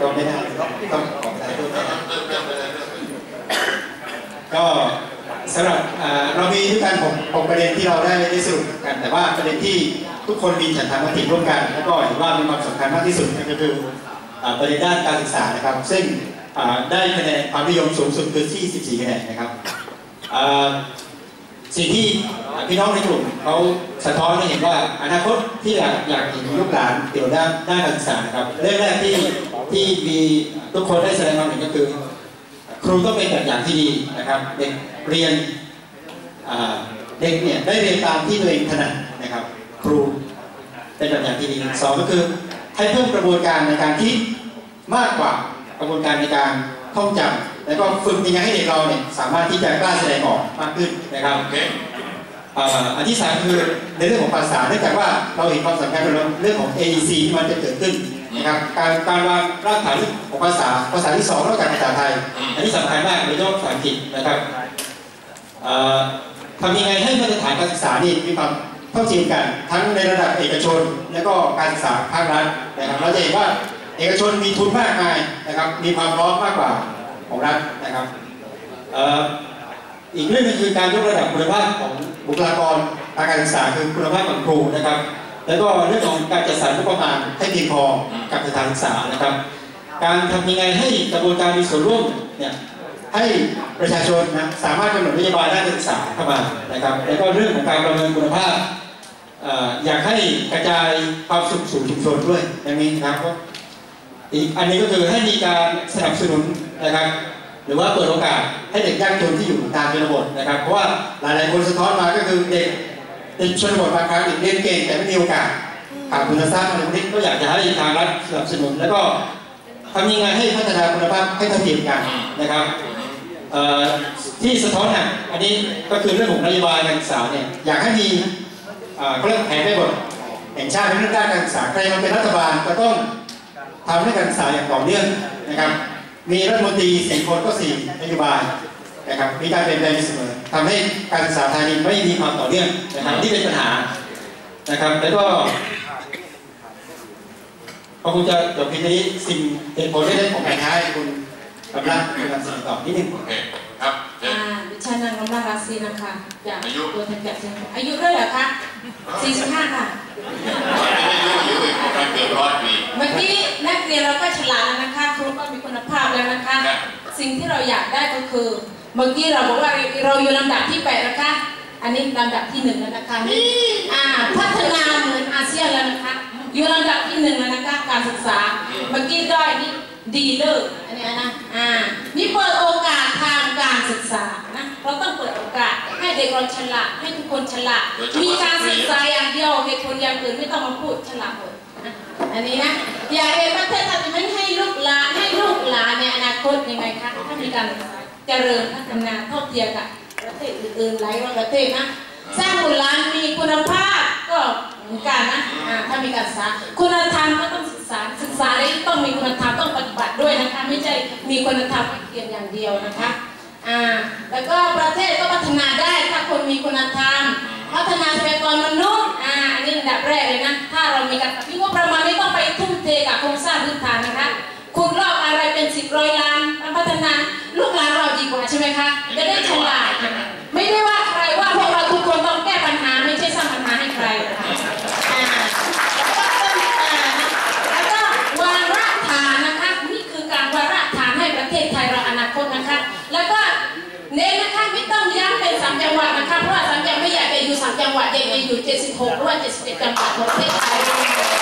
ก็ไม่ได้ต้องต้องขอประทานโทษนะครับก็สำหรับเรามีด้วยกันผมผมประเด็นที่เราได้ได้สรุปกัน แต่ว่าประเด็นที่ทุกคนมีฉันทามติร่วมกัน แล้วก็เห็นว่ามีความสำคัญมากที่สุดนั่นก็คือประเด็นด้านการศึกษานะครับ ซึ่งได้คะแนนความนิยมสูงสุดคือที่ 14คะแนนนะครับสิ่งที่ พี่น้องในกลุ่มเขาสะท้อนให้เห็นว่า อนาคตที่อยากอยากเห็นลูกหลานเกี่ยวด้านด้านการศึกษาครับเรื่องแรกที่ที่มีทุกคนได้แสดงความเห็นก็คือ ครูต้องเป็นแบบอย่างที่ดีนะครับเด็กเรียนเด็กเนี่ยได้เรียนตามที่ตัวเองถนัดนะครับ ครูเป็นแบบอย่างที่ดีสองก็คือให้เพิ่มกระบวนการในการคิดมากกว่ากระบวนการในการท่องจำแล้วก็ฝึกยังไงให้เด็กเราเนี่ยสามารถที่จะกล้าแสดงออกมากขึ้นนะครับ อันที่สามคือในเรื่องของภาษาเนื่องจากว่าเราเห็นความสำคัญในเรื่องของ AEC ที่มันจะเกิดขึ้นนะครับการการวางรากฐานของภาษาภาษาที่สองนอกจากภาษาไทย อันนี้สำคัญมากโดยเฉพาะภาษาอังกฤษนะครับทำยังไงให้มาตรฐานการศึกษานี่มีความเท่าเทียมกัน ทั้งในระดับเอกชน และก็การศึกษาภาครัฐนะครับเราจะเห็นว่าเอกชนมีทุนมากมายนะครับมีความพร้อมมากกว่าของรัฐนะครับ อีกเรื่องนึงคือการยกระดับคุณภาพของบุคลากรทางการศึกษาคือคุณภาพของครูนะครับ แล้วก็เรื่องของการจัดสรรงบประมาณให้เพียงพอกับสถานศึกษานะครับ การทำยังไงให้กระบวนการมีส่วนร่วมเนี่ยให้ประชาชนนะสามารถกำหนดนโยบายด้านการศึกษาเข้ามานะครับ แล้วก็เรื่องของการประเมินคุณภาพเอ่ออยากให้กระจายความสุขสู่ชุมชนด้วยอย่างนี้นะครับอีกอันนี้ก็คือให้มีการสนับสนุนนะครับ หรือว่าเปิดโอกาสให้เด็กยากจนที่อยู่ตามชนบทนะครับ เพราะว่าหลายๆคนสะท้อนมาก็คือเด็กเด็กชนบทบางครั้งเด็กเรียนเก่งแต่ไม่มีโอกาสขาดทุนทรัพย์อะไรพวกนี้ก็อยากจะให้ทางรัฐสนับสนุนแล้วก็ทำยังไงให้พัฒนาคุณภาพให้เท่าเทียมกันนะครับที่สะท้อนอะอันนี้ก็คือเรื่องของนโยบายการศึกษาเนี่ยอยากให้มีเอ่อเขาเรียกแผนแม่บทแห่งชาติในเรื่องด้านการศึกษาใครมาเป็นรัฐบาลก็ต้องทำให้การศึกษาอย่างต่อเนื่องนะครับ มีรัฐมนตรีสี่คนก็สี่นโยบายนะครับมีการเปลี่ยนแปลงอยู่เสมอทำให้การศึกษาไทยนี้ไม่มีความต่อเนื่องนะครับที่เป็นปัญหานะครับแล้วก็ก็คงจะจบเพียงนี้สิ่งเหตุผลที่ได้ผมแบ่งให้คุณกำลังคุณกำลังสิ่งตอบนิดนึงโอเคครับเชิญอ่าดิฉันนางน้ำลาราศีนะคะจากอายุตัวแทนจากเชียงใหม่อายุเท่าไหร่คะ45ค่ะอายุอีกประมาณเกือบร้อยปีเมื่อกี้นักเรียนเราก็ฉลาดแล้วนะคะ สิ่งที่เราอยากได้ก็คือ เมื่อกี้เราบอกว่าเราอยู่ลำดับที่แปดนะคะ อันนี้ลำดับที่หนึ่งแล้วนะคะนี่อ่าพัฒนาเหมือนอาเซียนแล้วนะคะ อยู่ลำดับที่หนึ่งแล้วนะคะการศึกษา เมื่อกี้ด้อยนี่ดีเลิศอันเนี้ยนะ อ่า นี่เปิดโอกาสทางการศึกษานะ เราต้องเปิดโอกาสให้เด็กเราฉลาด ให้ทุกคนฉลาด มีการศึกษาอย่างเดียวเหตุผลอย่างอื่นไม่ต้องมาพูดฉลาดหมดนะอันนี้นะ อยากเห็นประเทศไทยไม่ คตยังไงคะถ้ามีการเจริญพัฒนาเท่าเทียมกับประเทศอื่นๆหลายประเทศนะสร้างบุตรหลานมีคุณภาพก็เหมือนกันนะถ้ามีการศึกษาคุณธรรมก็ต้องศึกษาศึกษาได้ต้องมีคุณธรรมต้องปฏิบัติด้วยนะคะไม่ใช่มีคุณธรรมเพียงอย่างเดียวนะคะอ่าแล้วก็ประเทศก็พัฒนาได้ถ้าคนมีคุณธรรมพัฒนาทรัพยากรมนุษย์อ่าอันนี้ระดับแรกเลยนะถ้าเรามีการมีงบประมาณไม่ต้องไปทุ่มเทกับโครงสร้างพื้นฐาน นาคตนะคะ แล้วก็เน้นนะคะไม่ต้องย้ำเป็นสามจังหวัดนะคะเพราะว่าสามจังหวัดไม่อยากจะอยู่สามจังหวัดอยากไปอยู่ 76หรือว่า77จังหวัดของประเทศไทย